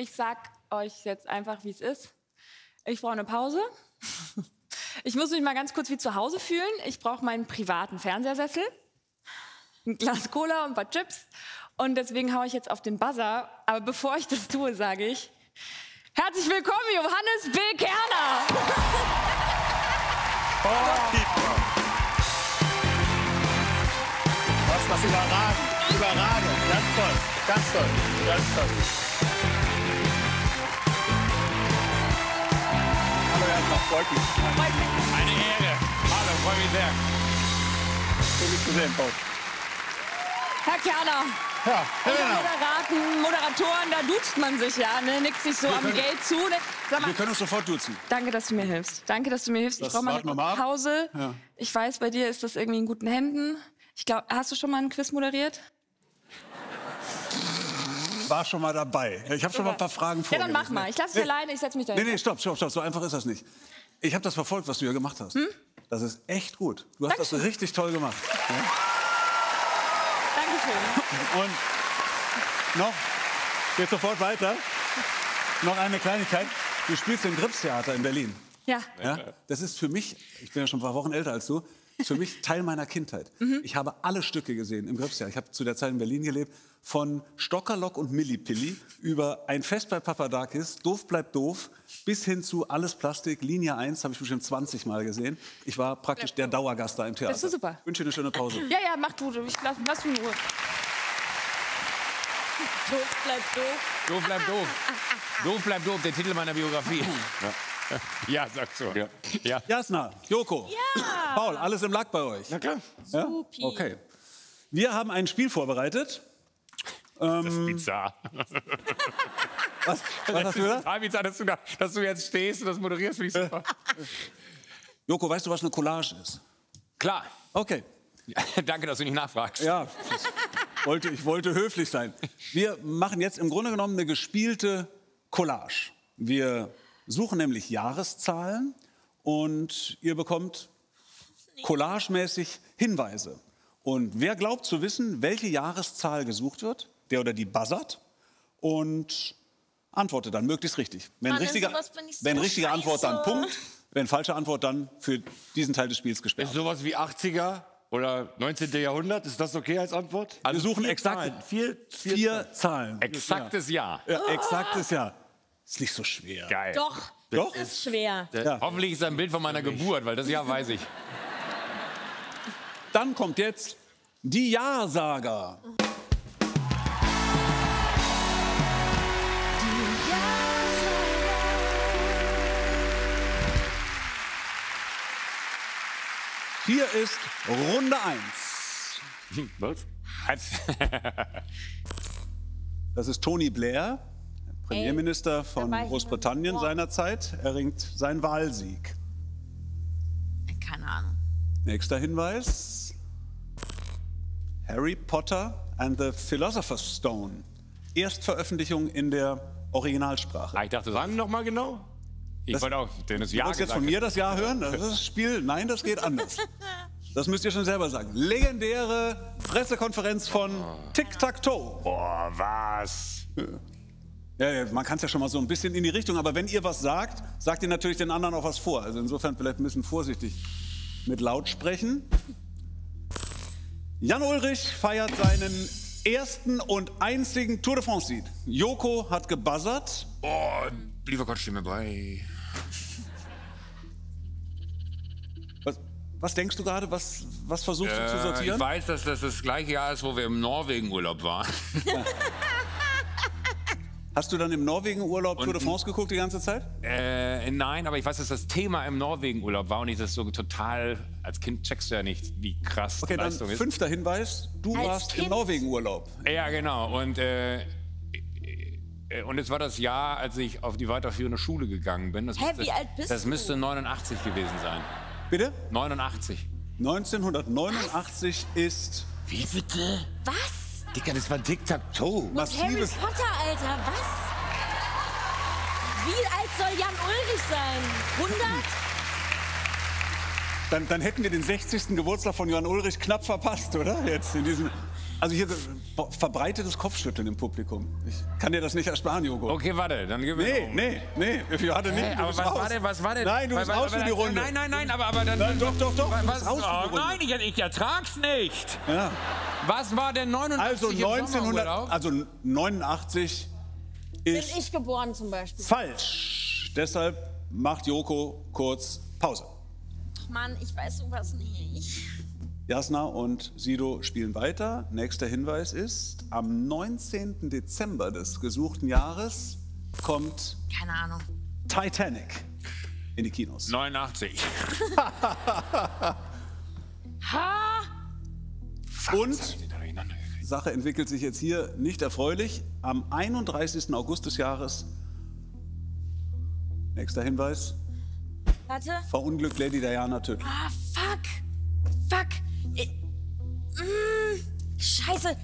Ich sag euch jetzt einfach, wie es ist. Ich brauche eine Pause. Ich muss mich mal ganz kurz wie zu Hause fühlen. Ich brauche meinen privaten Fernsehsessel, ein Glas Cola und ein paar Chips. Und deswegen haue ich jetzt auf den Buzzer. Aber bevor ich das tue, sage ich herzlich willkommen, Johannes B. Kerner. Was, was überragend. Überragend. Ganz toll. Ganz toll. Ganz toll. Freut mich. Eine Ehre. Hallo, freue mich sehr. Schön, dich zu sehen, Paul. Herr Kerner. Ja, Werner. Moderaten, Moderatoren, da duzt man sich ja, ne? nickt sich so am können- Geld zu. Ne? Sag mal, Wir können uns sofort duzen. danke, dass du mir hilfst. Danke, dass du mir hilfst. Ich Das brauche mal wir eine. Pause. Ja. Ich weiß, bei dir ist das irgendwie in guten Händen. Ich glaube, hast du schon mal einen Quiz moderiert? War schon mal dabei. Ich habe schon mal ein paar Fragen Ja, vorgelesen. dann mach mal. Ich lasse dich Nee. alleine, ich setze mich da Nee, nee, stopp, stopp, stopp. So einfach ist das nicht. Ich habe das verfolgt, was du hier gemacht hast. Das ist echt gut. Du hast das Dankeschön. richtig toll gemacht. Dankeschön. Und noch, geht sofort weiter. Noch eine Kleinigkeit. Du spielst im Gripstheater in Berlin. Ja. Ja? Das ist für mich, ich bin ja schon ein paar Wochen älter als du, für mich Teil meiner Kindheit. Ich habe alle Stücke gesehen im Gripstheater. Ich habe zu der Zeit in Berlin gelebt. Von Stockerlock und Millipilli über Ein Fest bei Papadakis, Doof bleibt doof, bis hin zu Alles Plastik, Linie 1, habe ich bestimmt 20 Mal gesehen. Ich war praktisch der Dauergast da im Theater. Das ist super. Wünsche dir eine schöne Pause. Ja, ja, mach du. Ich lass, lass mich in Ruhe. Doof bleibt doof. Doof bleibt doof. Doof bleibt doof, der Titel meiner Biografie. Ja, ja sagst du. Ja. ja. Jasna, Joko, Ja. Paul, alles im Lack bei euch. Na klar. Ja? Supi. Okay. Wir haben ein Spiel vorbereitet. Das ist bizarr. Was, was hast du gesagt? Total bizarr, dass du, da, dass du jetzt stehst und das moderierst, finde ich super. Joko, weißt du, was eine Collage ist? Klar. Okay. Danke, dass du nicht nachfragst. Ja, wollte, ich wollte höflich sein. Wir machen jetzt im Grunde genommen eine gespielte Collage. Wir suchen nämlich Jahreszahlen und ihr bekommt collagemäßig Hinweise. Und wer glaubt zu wissen, welche Jahreszahl gesucht wird, der oder die buzzert und antwortet dann möglichst richtig. Wenn Mann, in richtige, so wenn richtige Antwort, dann. Punkt. Wenn falsche Antwort, dann für diesen Teil des Spiels gesperrt. Ist sowas wie 80er oder 19. Jahrhundert? Ist das okay als Antwort? Wir suchen vier exakt Zahlen. Vier, vier, vier Zahlen. Exaktes Ja. Ja, exaktes Jahr. Ist nicht so schwer. Geil. Doch, Doch? das ist schwer. Hoffentlich ist da ein Bild von meiner Geburt, weil das Ja weiß ich. Dann kommt jetzt die Ja-Sager. Hier ist Runde 1. Was? Das ist Tony Blair, Premierminister von Großbritannien seinerzeit. Er ringt seinen Wahlsieg. Keine Ahnung. Nächster Hinweis. Harry Potter and the Philosopher's Stone. Erstveröffentlichung in der Originalsprache. Ah, ich dachte, sagen noch mal genau. Ich Das- wollte auch, denn das Du Ja jetzt von mir das Ja hören? Das ist das Spiel. Nein, das geht anders. Das müsst ihr schon selber sagen. Legendäre Pressekonferenz von Tic-Tac-Toe. Boah, was? Ja, man kann es ja schon mal so ein bisschen in die Richtung, aber wenn ihr was sagt, sagt ihr natürlich den anderen auch was vor. Also insofern vielleicht ein bisschen vorsichtig mit laut sprechen. Jan Ulrich feiert seinen ersten und einzigen Tour de France-Sieg. Joko hat gebuzzert. Oh, lieber Gott, stimme bei. Was, was denkst du gerade? Was, was versuchst du zu Äh, ich sortieren? weiß, dass das das gleiche Jahr ist, wo wir im Norwegen Urlaub waren. Hast du dann im Norwegen Urlaub Tour de France geguckt die ganze Zeit? Äh, nein, aber ich weiß, dass das Thema im Norwegen-Urlaub war und ich das so total, als Kind checkst du ja nicht, wie krass die Okay, dann Leistung ist. fünfter Hinweis. Du Als warst im Kind? Norwegen Urlaub. Ja, genau. Und, äh, äh, und es war das Jahr, als ich auf die weiterführende Schule gegangen bin. Das Hä, müsste, wie alt bist Das du? müsste 89 gewesen sein. Bitte? 89. 1989 ist Wie bitte? Was? Dicker, das war Tic-Tac-Toe. Harry massives. Potter, Alter, was? Wie alt soll Jan Ulrich sein? 100? Dann, dann hätten wir den 60. Geburtstag von Johann Ulrich knapp verpasst, oder? Jetzt in diesem. Also hier ge- verbreitetes Kopfschütteln im Publikum. Ich kann dir das nicht ersparen, Jogo. Okay, warte, dann gib mir Nee, noch. nee, nee. Wir hatten nicht. Du aber was raus. war denn, was war denn? Nein, du bist weil- raus für die Runde. Nein, nein, nein, aber, aber dann... Nein, doch, doch, doch, du Was, bist raus für die oh, Runde. nein, ich, ich ertrag's nicht. Ja. Was war denn 89 Also im 1900, Sommerurlaub? also 89 Bin ist ich geboren zum Beispiel. falsch. Deshalb macht Joko kurz Pause. Mann, ich weiß sowas nicht. Jasna und Sido spielen weiter. Nächster Hinweis ist, am 19. Dezember des gesuchten Jahres kommt Keine Ahnung. Titanic in die Kinos. 89. Ha! Und. Sache entwickelt sich jetzt hier nicht erfreulich. Am 31. August des Jahres, nächster Hinweis, Warte. verunglückt Lady Diana tödlich. Ah, fuck. Fuck. Ich, mm, scheiße.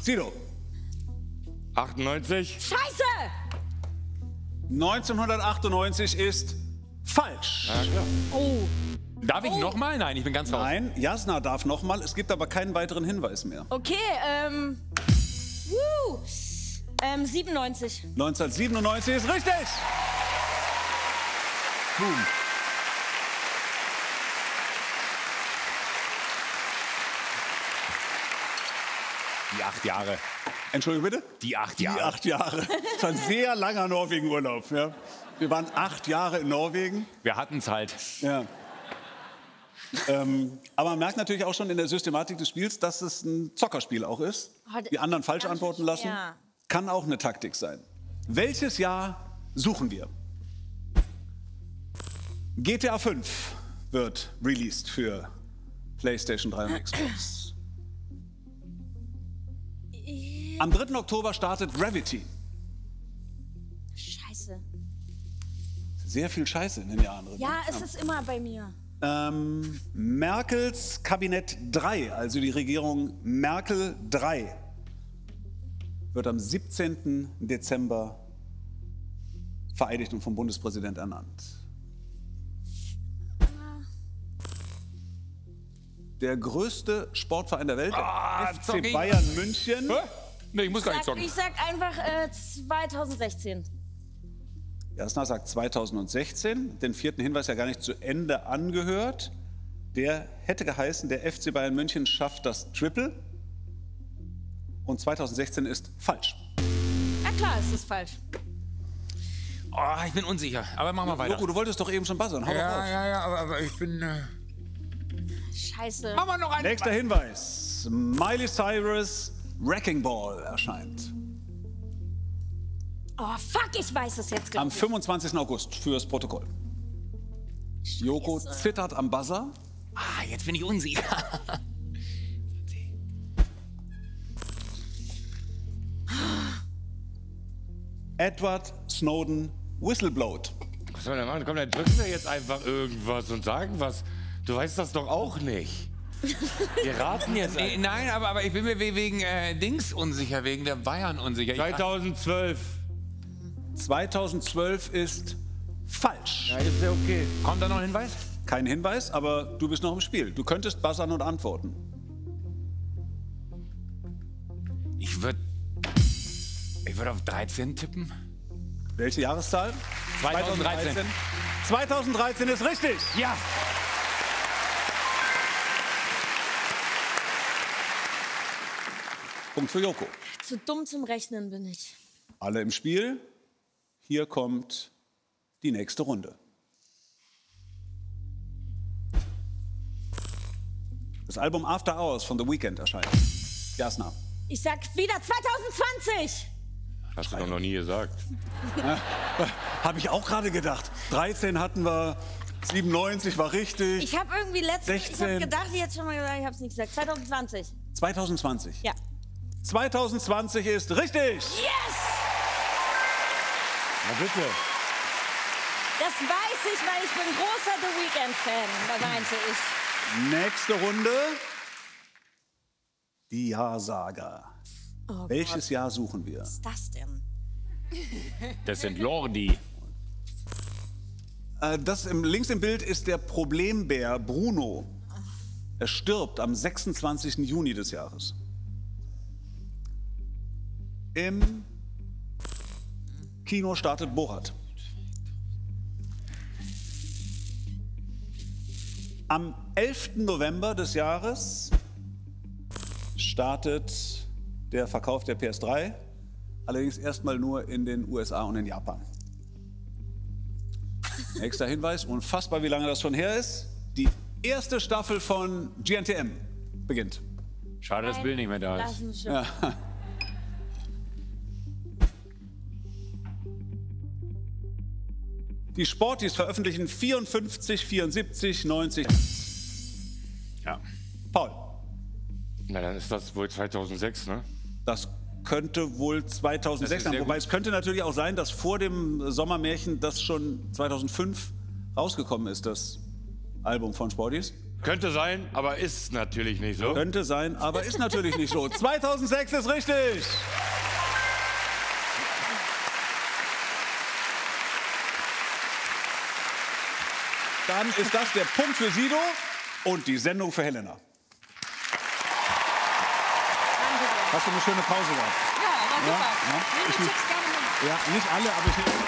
Sido, 98. Scheiße! 1998 ist falsch. Ja, klar. Oh. Darf ich noch mal? Nein, ich bin ganz raus. Nein, Jasna darf nochmal. Es gibt aber keinen weiteren Hinweis mehr. Okay, ähm. Woo. Ähm, 97. 1997 ist richtig. Boom. Acht Jahre. Entschuldigung bitte? Die acht Die Jahre. acht Jahre. Das war ein sehr langer Norwegen-Urlaub. Ja. Wir waren acht Jahre in Norwegen. Wir hatten's halt. Ja. ähm, aber man merkt natürlich auch schon in der Systematik des Spiels, dass es ein Zockerspiel auch ist. Die anderen falsch antworten lassen. Kann auch eine Taktik sein. Welches Jahr suchen wir? GTA 5 wird released für PlayStation 3 und Xbox. Am 3. Oktober startet Gravity. Scheiße. Sehr viel Scheiße in den Jahren drin. Ja, es ist immer bei mir. Ähm, Merkels Kabinett 3, also die Regierung Merkel 3, wird am 17. Dezember vereidigt und vom Bundespräsident ernannt. Der größte Sportverein der Welt, Ah, FC. Bayern München. Hä? Nee, ich muss gar nicht Sag, zocken. ich sag einfach äh, 2016. Jasna sagt 2016, den vierten Hinweis ja gar nicht zu Ende angehört. Der hätte geheißen, der FC Bayern München schafft das Triple. Und 2016 ist falsch. Ja klar, es ist falsch. Oh, ich bin unsicher. Aber machen wir weiter. Loco, du wolltest doch eben schon buzzern. Hau Ja, ja, ja, aber, aber ich bin. Äh... Scheiße. Machen wir noch einen. Nächster Hinweis. Miley Cyrus Wrecking Ball erscheint. Oh, fuck, ich weiß es jetzt Am gleich. 25. August fürs Protokoll. Joko zittert am Buzzer. Ah, jetzt bin ich unsicher. Edward Snowden whistleblowt. Was soll der machen? Komm, dann drücken wir jetzt einfach irgendwas und sagen was. Du weißt das doch auch nicht. Wir raten jetzt. Nee, ein- nein, aber, aber ich bin mir we- wegen äh, Dings unsicher, wegen der Bayern unsicher. Ich, 2012. 2012 ist falsch. Ja, ist ja okay. kommt da noch ein Hinweis? Kein Hinweis, aber du bist noch im Spiel. Du könntest buzzern und antworten. Ich würde. Ich würde auf 13 tippen. Welche Jahreszahl? 2013. 2013 ist richtig. Ja! Punkt für Joko. Zu dumm zum Rechnen bin ich. Alle im Spiel. Hier kommt die nächste Runde. Das Album After Hours von The Weeknd erscheint. Jasna. Ich sag wieder 2020. Hast du doch noch nie gesagt. Habe ich auch gerade gedacht. 13 hatten wir, 97 war richtig. Ich habe irgendwie letztens, ich 16. habe gedacht, jetzt schon mal gesagt, ich habe es nicht gesagt. 2020. 2020. Ja. 2020 ist richtig. Yes! Na bitte. Das weiß ich, weil ich bin großer The Weeknd-Fan. Da meinte ich. Nächste Runde. Die Ja-Saga. Oh Welches Jahr suchen wir? Was ist das denn? Das sind Lordi. Äh, das im, links im Bild ist der Problembär Bruno. Er stirbt am 26. Juni des Jahres. Im Kino startet Borat. Am 11. November des Jahres startet der Verkauf der PS3, allerdings erstmal nur in den USA und in Japan. Nächster Hinweis, unfassbar, wie lange das schon her ist. Die erste Staffel von GNTM beginnt. Schade, dass Bill nicht mehr da ist. uns schon. Ja. Die Sporties veröffentlichen 54, 74, 90. Ja. Paul, Na, dann ist das wohl 2006, ne? das könnte wohl 2006 Das ist sein. Wobei gut. es könnte natürlich auch sein, dass vor dem Sommermärchen das schon 2005 rausgekommen ist, das Album von Sporties. Könnte sein, aber ist natürlich nicht so. Könnte sein, aber ist natürlich nicht so. 2006 ist richtig. Dann ist das der Punkt für Sido und die Sendung für Helena. Hast du eine schöne Pause gehabt? Ja, war super. ja. Nehme Ich. Ja, nicht alle, aber ich nehme